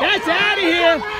That's out of here.